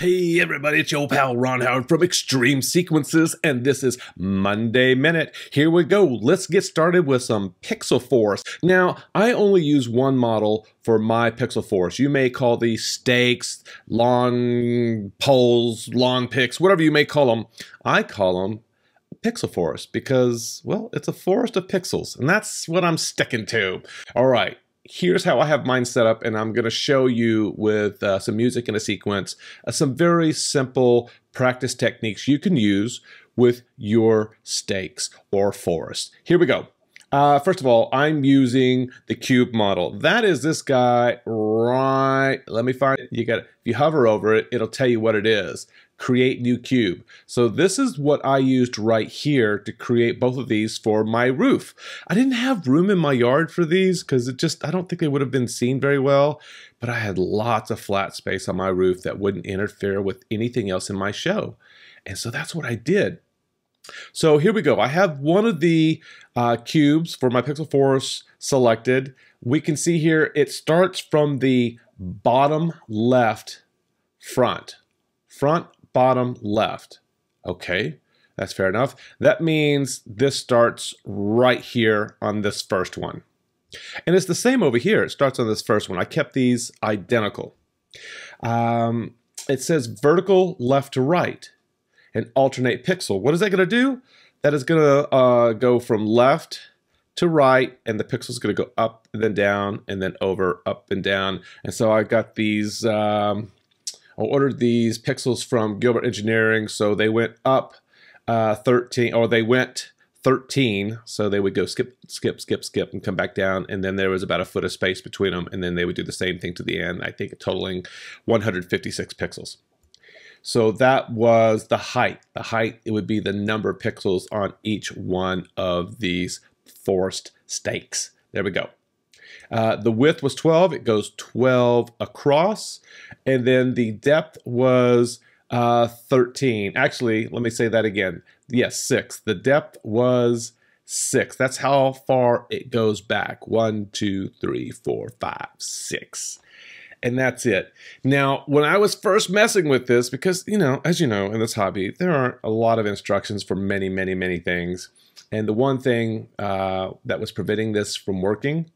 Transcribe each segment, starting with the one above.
Hey everybody, it's your pal Ron Howard from xTreme Sequences, and this is Monday Minute. Here we go. Let's get started with some Pixel Forest. Now, I only use one model for my Pixel Forest. You may call these stakes, lawn poles, lawn picks, whatever you may call them. I call them Pixel Forest because, well, it's a forest of pixels, and that's what I'm sticking to. All right, here's how I have mine set up, and I'm going to show you with uh, some music in a sequence uh, some very simple practice techniques you can use with your stakes or forest. Here we go. Uh, first of all, I'm using the cube model. That is this guy right. Let me find it. You got. If you hover over it, it'll tell you what it is create new cube. So this is what I used right here to create both of these for my roof. I didn't have room in my yard for these because it just, I don't think they would have been seen very well, but I had lots of flat space on my roof that wouldn't interfere with anything else in my show. And so that's what I did. So here we go. I have one of the uh, cubes for my Pixel Forest selected. We can see here it starts from the bottom left front. Front bottom left. Okay, that's fair enough. That means this starts right here on this first one. And it's the same over here. It starts on this first one. I kept these identical. Um, it says vertical left to right and alternate pixel. What is that going to do? That is going to uh, go from left to right and the pixel is going to go up and then down and then over, up and down. And so I got these um, I ordered these pixels from Gilbert Engineering, so they went up uh, 13, or they went 13, so they would go skip, skip, skip, skip, and come back down, and then there was about a foot of space between them, and then they would do the same thing to the end, I think totaling 156 pixels. So that was the height. The height, it would be the number of pixels on each one of these forest stakes. There we go. Uh, the width was 12. It goes 12 across. And then the depth was uh, 13. Actually, let me say that again. Yes, 6. The depth was 6. That's how far it goes back. One, two, three, four, five, six. And that's it. Now, when I was first messing with this, because, you know, as you know, in this hobby, there aren't a lot of instructions for many, many, many things. And the one thing uh, that was preventing this from working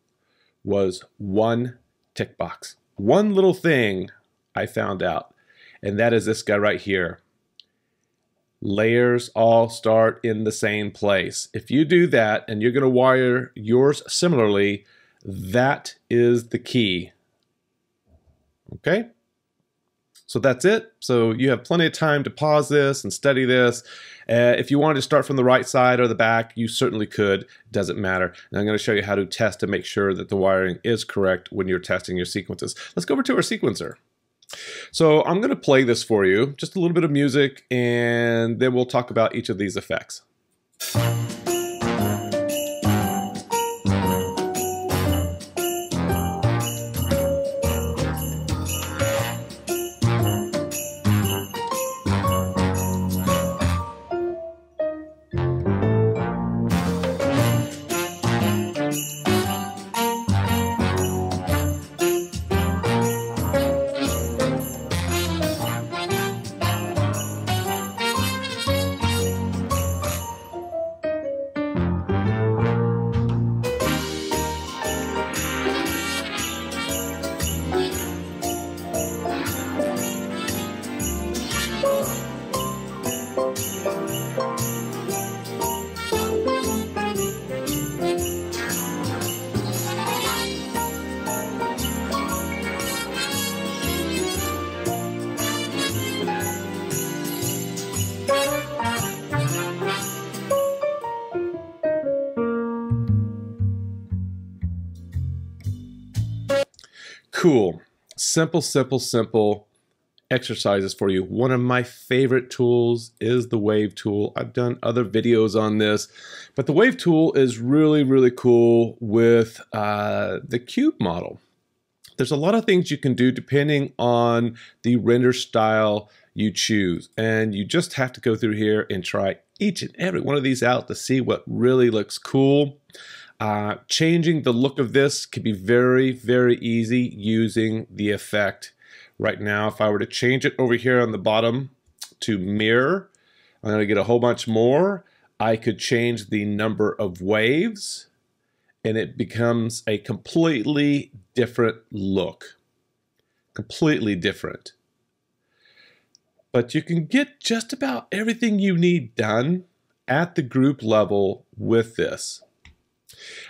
was one tick box. One little thing I found out, and that is this guy right here. Layers all start in the same place. If you do that and you're going to wire yours similarly, that is the key. Okay? So that's it. So you have plenty of time to pause this and study this. Uh, if you wanted to start from the right side or the back, you certainly could. Doesn't matter. And I'm going to show you how to test to make sure that the wiring is correct when you're testing your sequences. Let's go over to our sequencer. So I'm going to play this for you, just a little bit of music, and then we'll talk about each of these effects. Cool. Simple, simple, simple exercises for you. One of my favorite tools is the Wave tool. I've done other videos on this, but the Wave tool is really, really cool with uh, the cube model. There's a lot of things you can do depending on the render style you choose. And you just have to go through here and try each and every one of these out to see what really looks cool. Uh, changing the look of this can be very, very easy using the effect Right now, if I were to change it over here on the bottom to mirror, I'm to get a whole bunch more. I could change the number of waves and it becomes a completely different look. Completely different. But you can get just about everything you need done at the group level with this.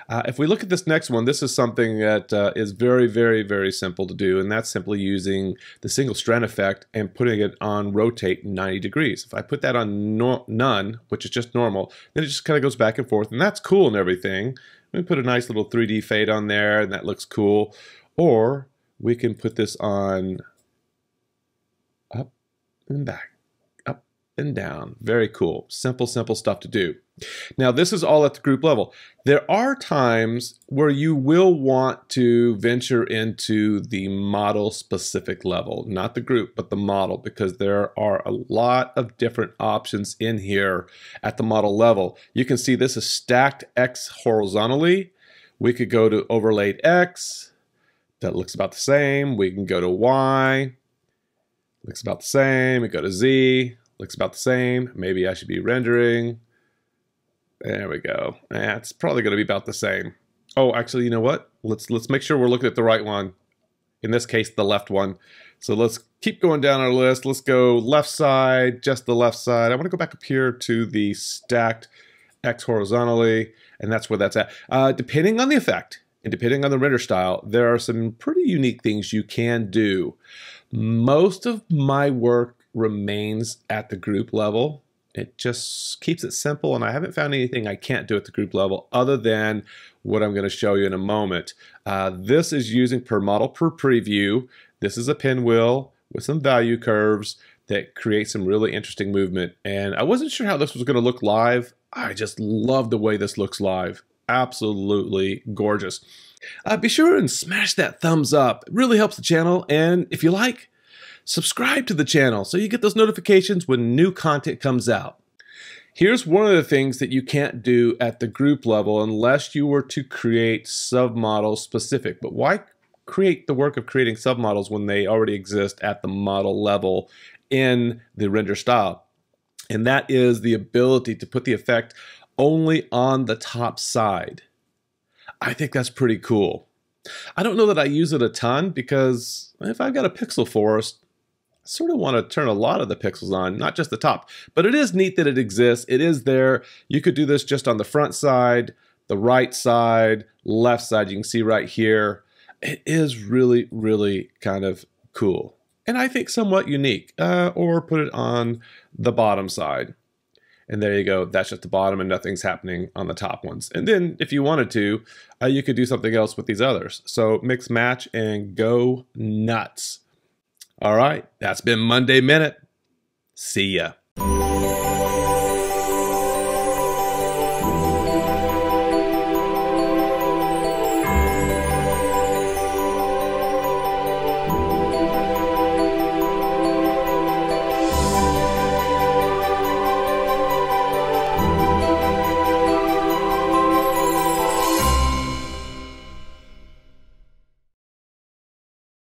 Uh, if we look at this next one, this is something that uh, is very, very, very simple to do, and that's simply using the single strand effect and putting it on rotate 90 degrees. If I put that on no none, which is just normal, then it just kind of goes back and forth, and that's cool and everything. We put a nice little 3D fade on there, and that looks cool. Or we can put this on up and back up and down. Very cool. Simple, simple stuff to do. Now, this is all at the group level. There are times where you will want to venture into the model specific level, not the group, but the model, because there are a lot of different options in here at the model level. You can see this is stacked X horizontally. We could go to overlaid X. That looks about the same. We can go to Y. Looks about the same. We go to Z Looks about the same. Maybe I should be rendering. There we go. Yeah, it's probably going to be about the same. Oh, actually, you know what? Let's let's make sure we're looking at the right one. In this case, the left one. So let's keep going down our list. Let's go left side, just the left side. I want to go back up here to the stacked X horizontally, and that's where that's at. Uh, depending on the effect and depending on the render style, there are some pretty unique things you can do. Most of my work remains at the group level. It just keeps it simple, and I haven't found anything I can't do at the group level other than what I'm going to show you in a moment. Uh, this is using per model per preview. This is a pinwheel with some value curves that create some really interesting movement. And I wasn't sure how this was going to look live. I just love the way this looks live. Absolutely gorgeous. Uh, be sure and smash that thumbs up. It really helps the channel. And if you like, subscribe to the channel so you get those notifications when new content comes out. Here's one of the things that you can't do at the group level unless you were to create submodels specific. But why create the work of creating submodels when they already exist at the model level in the render style? And that is the ability to put the effect only on the top side. I think that's pretty cool. I don't know that I use it a ton because if I've got a pixel forest, Sort of want to turn a lot of the pixels on, not just the top. But it is neat that it exists. It is there. You could do this just on the front side, the right side, left side. You can see right here. It is really, really kind of cool. And I think somewhat unique. Uh, or put it on the bottom side. And there you go. That's just the bottom and nothing's happening on the top ones. And then if you wanted to, uh, you could do something else with these others. So mix match and go nuts. All right, that's been Monday Minute. See ya.